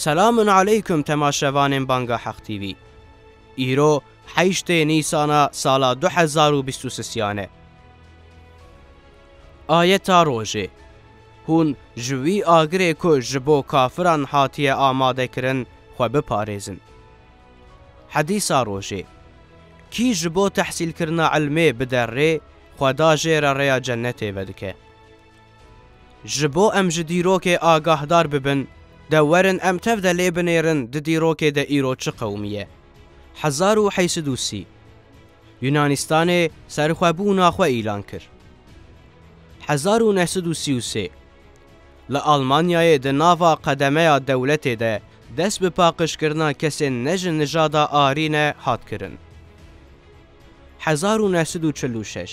Selamun aleykum temaşevanên Banga Heq TV. Îro heyştê Nîsana sala du hezar û bîst û sisîyan e. Ayeta rojê. Hûn ji wî agirê ku ji bo kafiran hatiye amadekirin xwe biparêzin. Hedîsa rojê. Kî ji bo tehsîlkirina ilmê bide rê, Xweda jê re rêya cenetê vedike. Ji bo em ji dîrokê agahdar bibin, de werin em tev de lê binêrin di dîrokê de îro çi qewimî ye. Hezar û heysed û sî. Yûnanistanê serxwebûna xwe îlan kir. Hezar û neh sed û sî û sê li Almanyayê di nava qedemeya dewletê de dest bi paqijkirina kesên ne ji nijada arî ne hat kirin. Hezar û neh sed û çil û şeş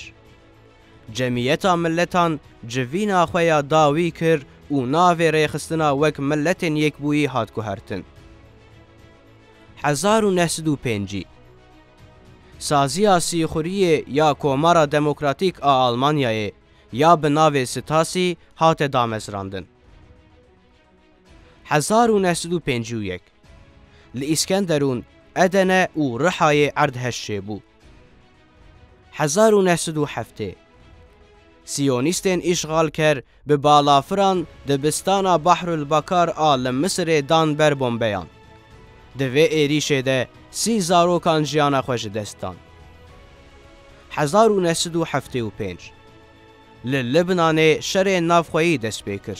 Cemîyeta Miletan civîna xwe ya dawî kir û navê rêxistina wek Miletên Yekbûyî hat guhertin. Hezar û neh sed û pêncî. Saziya sîxuriyê ya Komara Demokratîk a Almanyayê ya bi navê Stasi hate damezrandin. Hezar û neh sed û pêncî û yek li Îskenderûn, Edene û Rihayê erdhej çêbû. Hezar û neh sed û heftê Siyonîstên îşxalker Bi balafiran dibistana Bahrulbakar a li Misirê dan ber bombeyan. Di vê êrîşê de sî zarokan jiyana xwe ji dest dan. Hezar û neh sed û heftê û pênc Li Libnanê şerê navxweyî dest pê kir.